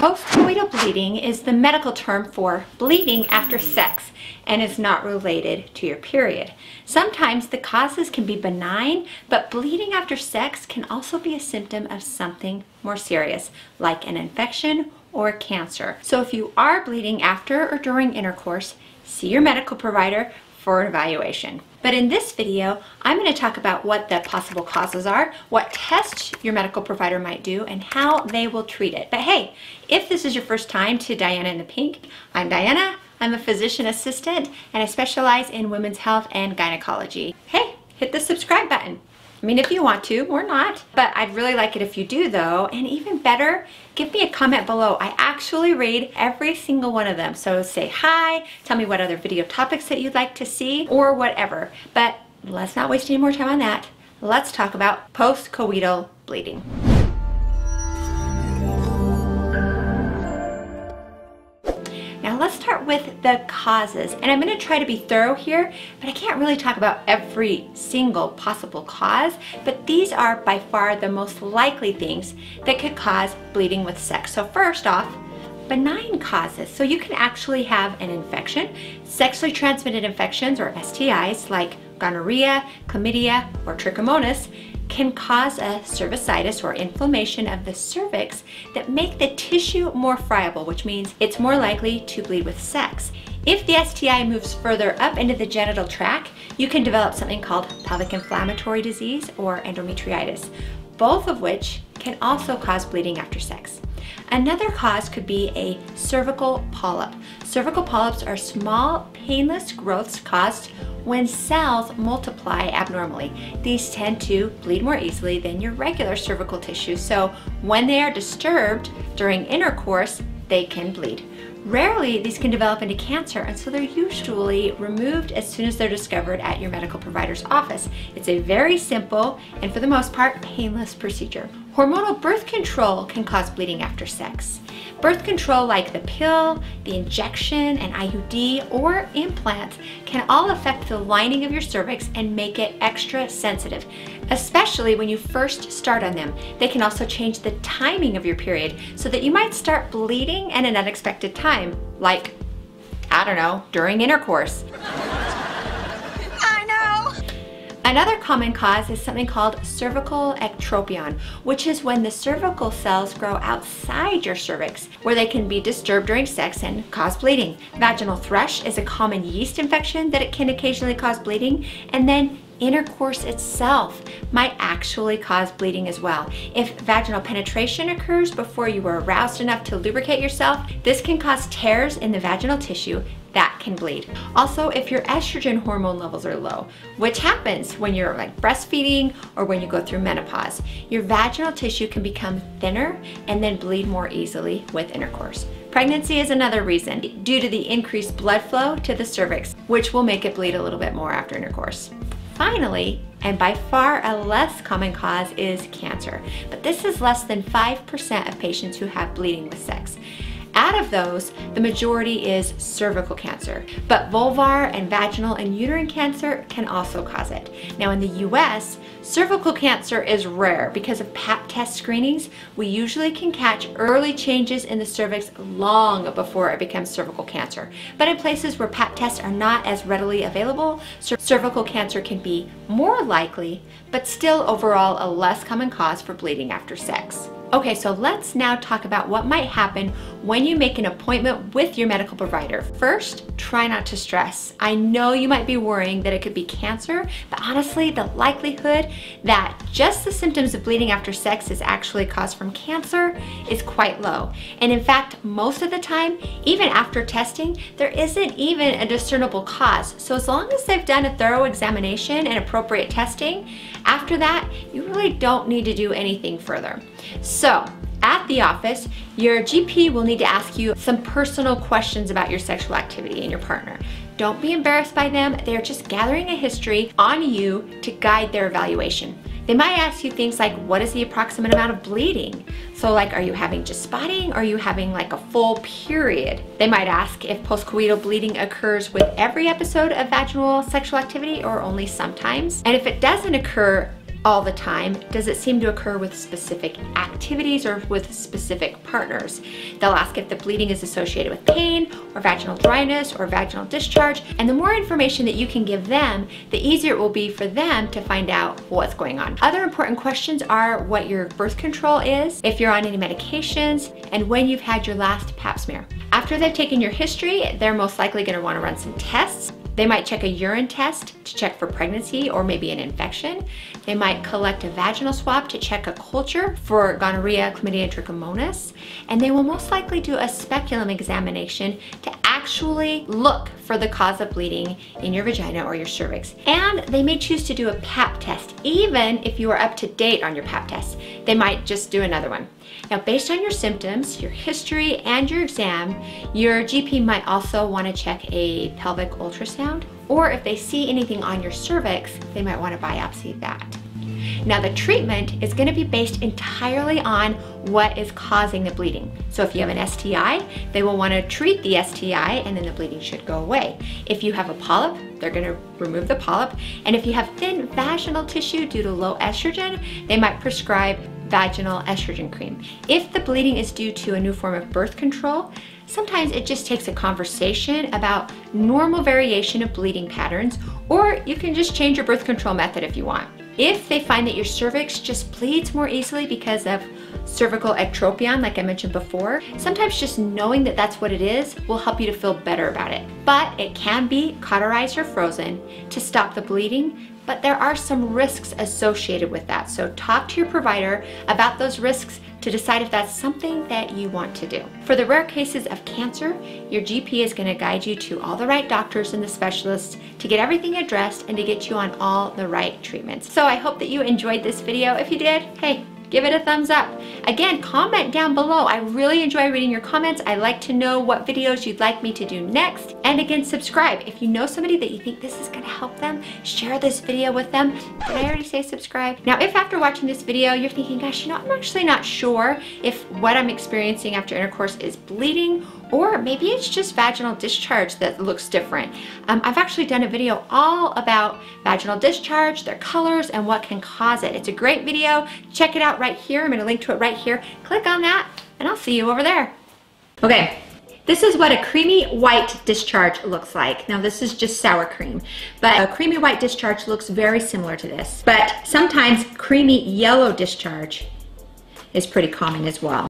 Postcoital bleeding is the medical term for bleeding after sex and is not related to your period. Sometimes the causes can be benign, but bleeding after sex can also be a symptom of something more serious, like an infection or cancer. So if you are bleeding after or during intercourse, see your medical provider for an evaluation. But in this video, I'm going to talk about what the possible causes are, what tests your medical provider might do, and how they will treat it. But hey, if this is your first time to Diana in the Pink, I'm Diana. I'm a physician assistant and I specialize in women's health and gynecology. Hey, hit the subscribe button. I mean, if you want to or not, but I'd really like it if you do though. And even better, give me a comment below. I actually read every single one of them. So say hi, tell me what other video topics that you'd like to see or whatever. But let's not waste any more time on that. Let's talk about post-coital bleeding. With the causes. And I'm gonna try to be thorough here, but I can't really talk about every single possible cause, but these are by far the most likely things that could cause bleeding with sex. So first off, benign causes. So you can actually have an infection, sexually transmitted infections or STIs like gonorrhea, chlamydia, or trichomonas can cause a cervicitis or inflammation of the cervix that make the tissue more friable, which means it's more likely to bleed with sex. If the STI moves further up into the genital tract, you can develop something called pelvic inflammatory disease or endometritis, both of which can also cause bleeding after sex. Another cause could be a cervical polyp. Cervical polyps are small, painless growths caused when cells multiply abnormally. These tend to bleed more easily than your regular cervical tissue, so when they are disturbed during intercourse, they can bleed. Rarely, these can develop into cancer, and so they're usually removed as soon as they're discovered at your medical provider's office. It's a very simple and, for the most part, painless procedure. Hormonal birth control can cause bleeding after sex. Birth control like the pill, the injection, an IUD, or implant can all affect the lining of your cervix and make it extra sensitive, especially when you first start on them. They can also change the timing of your period so that you might start bleeding at an unexpected time, like, I don't know, during intercourse. Another common cause is something called cervical ectropion, which is when the cervical cells grow outside your cervix, where they can be disturbed during sex and cause bleeding. Vaginal thrush is a common yeast infection that it can occasionally cause bleeding, and then intercourse itself might actually cause bleeding as well. If vaginal penetration occurs before you were aroused enough to lubricate yourself, this can cause tears in the vaginal tissue that can bleed. Also, if your estrogen hormone levels are low, which happens when you're like breastfeeding or when you go through menopause, your vaginal tissue can become thinner and then bleed more easily with intercourse. Pregnancy is another reason due to the increased blood flow to the cervix, which will make it bleed a little bit more after intercourse. Finally, and by far a less common cause is cancer, but this is less than 5% of patients who have bleeding with sex. Out of those, the majority is cervical cancer, but vulvar and vaginal and uterine cancer can also cause it. Now in the US, cervical cancer is rare because of pap test screenings. We usually can catch early changes in the cervix long before it becomes cervical cancer. But in places where pap tests are not as readily available, cervical cancer can be more likely, but still overall a less common cause for bleeding after sex. Okay, so let's now talk about what might happen when you make an appointment with your medical provider. First, try not to stress. I know you might be worrying that it could be cancer, but honestly, the likelihood that just the symptoms of bleeding after sex is actually caused from cancer is quite low. And in fact, most of the time, even after testing, there isn't even a discernible cause. So as long as they've done a thorough examination and appropriate testing, after that, you really don't need to do anything further. So, the office, your GP will need to ask you some personal questions about your sexual activity and your partner. Don't be embarrassed by them. They're just gathering a history on you to guide their evaluation. They might ask you things like, what is the approximate amount of bleeding? So like, are you having just spotting? Are you having like a full period? They might ask if postcoital bleeding occurs with every episode of vaginal sexual activity or only sometimes. And if it doesn't occur all the time? Does it seem to occur with specific activities or with specific partners? They'll ask if the bleeding is associated with pain or vaginal dryness or vaginal discharge. And the more information that you can give them, the easier it will be for them to find out what's going on. Other important questions are what your birth control is, if you're on any medications, and when you've had your last pap smear. After they've taken your history, they're most likely gonna wanna run some tests they might check a urine test to check for pregnancy or maybe an infection. They might collect a vaginal swab to check a culture for gonorrhea, chlamydia, trichomonas. And they will most likely do a speculum examination to actually look for the cause of bleeding in your vagina or your cervix. And they may choose to do a pap test, even if you are up to date on your pap test. They might just do another one. Now, based on your symptoms, your history, and your exam, your GP might also want to check a pelvic ultrasound, or if they see anything on your cervix, they might want to biopsy that. Now the treatment is gonna be based entirely on what is causing the bleeding. So if you have an STI, they will wanna treat the STI and then the bleeding should go away. If you have a polyp, they're gonna remove the polyp. And if you have thin vaginal tissue due to low estrogen, they might prescribe vaginal estrogen cream. If the bleeding is due to a new form of birth control, sometimes it just takes a conversation about normal variation of bleeding patterns, or you can just change your birth control method if you want. If they find that your cervix just bleeds more easily because of cervical ectropion, like I mentioned before, sometimes just knowing that that's what it is will help you to feel better about it. But it can be cauterized or frozen to stop the bleeding, but there are some risks associated with that. So talk to your provider about those risks to decide if that's something that you want to do. For the rare cases of cancer, your GP is gonna guide you to all the right doctors and the specialists to get everything addressed and to get you on all the right treatments. So I hope that you enjoyed this video. If you did, hey, give it a thumbs up. Again, comment down below. I really enjoy reading your comments. I like to know what videos you'd like me to do next. And again, subscribe. If you know somebody that you think this is gonna help them, share this video with them. Did I already say subscribe? Now, if after watching this video, you're thinking, gosh, you know, I'm actually not sure if what I'm experiencing after intercourse is bleeding or maybe it's just vaginal discharge that looks different. Um, I've actually done a video all about vaginal discharge, their colors, and what can cause it. It's a great video. Check it out right here. I'm gonna link to it right here. Click on that, and I'll see you over there. Okay, this is what a creamy white discharge looks like. Now this is just sour cream, but a creamy white discharge looks very similar to this. But sometimes creamy yellow discharge is pretty common as well.